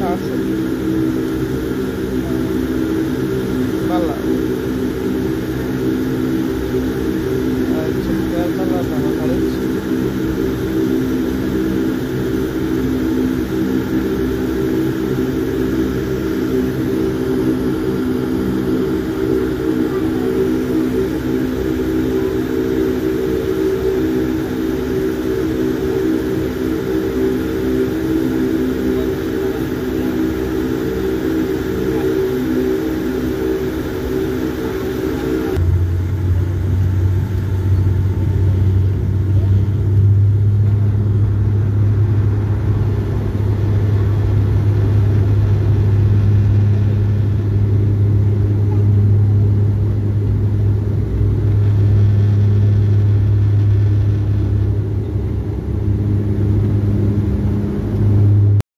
awesome.